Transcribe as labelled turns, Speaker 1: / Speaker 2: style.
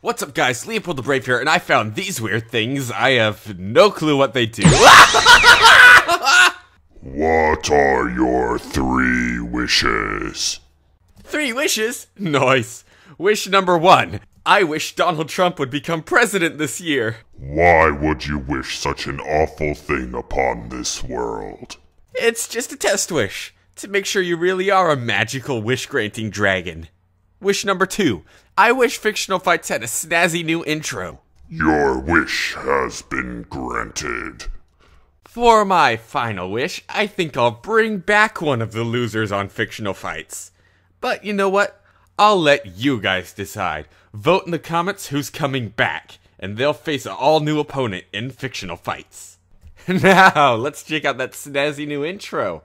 Speaker 1: What's up, guys? Leopold the Brave here, and I found these weird things. I have no clue what they do.
Speaker 2: What are your three wishes?
Speaker 1: Three wishes? Nice. Wish number one I wish Donald Trump would become president this year.
Speaker 2: Why would you wish such an awful thing upon this world?
Speaker 1: It's just a test wish to make sure you really are a magical wish granting dragon. Wish number two I wish Fictional Fights had a snazzy new intro.
Speaker 2: Your wish has been granted.
Speaker 1: For my final wish, I think I'll bring back one of the losers on Fictional Fights. But you know what? I'll let you guys decide. Vote in the comments who's coming back, and they'll face an all new opponent in Fictional Fights. now, let's check out that snazzy new intro.